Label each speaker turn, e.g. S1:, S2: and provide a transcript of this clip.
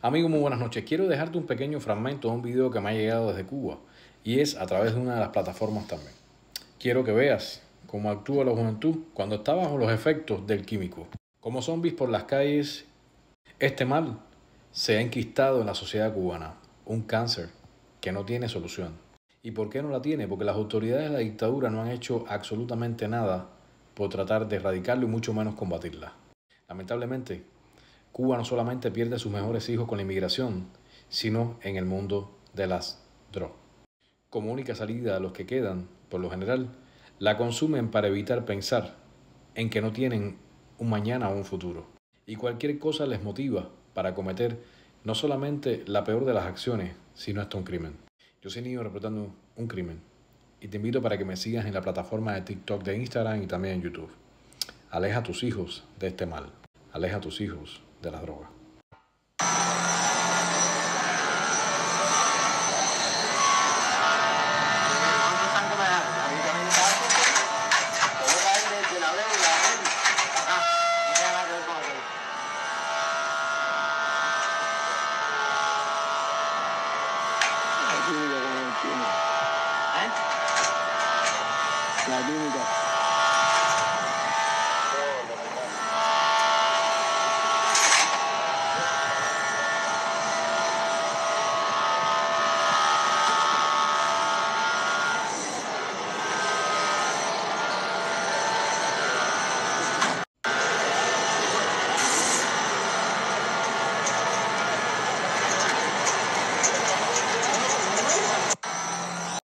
S1: Amigo, muy buenas noches. Quiero dejarte un pequeño fragmento de un video que me ha llegado desde Cuba y es a través de una de las plataformas también. Quiero que veas cómo actúa la juventud cuando está bajo los efectos del químico. Como zombies por las calles, este mal se ha enquistado en la sociedad cubana, un cáncer que no tiene solución. ¿Y por qué no la tiene? Porque las autoridades de la dictadura no han hecho absolutamente nada por tratar de erradicarlo y mucho menos combatirla. Lamentablemente, Cuba no solamente pierde a sus mejores hijos con la inmigración, sino en el mundo de las drogas. Como única salida a los que quedan, por lo general, la consumen para evitar pensar en que no tienen un mañana o un futuro. Y cualquier cosa les motiva para cometer no solamente la peor de las acciones, sino hasta un crimen. Yo soy niño reportando un crimen y te invito para que me sigas en la plataforma de TikTok, de Instagram y también en YouTube. Aleja a tus hijos de este mal. Aleja a tus hijos de las drogas. La química.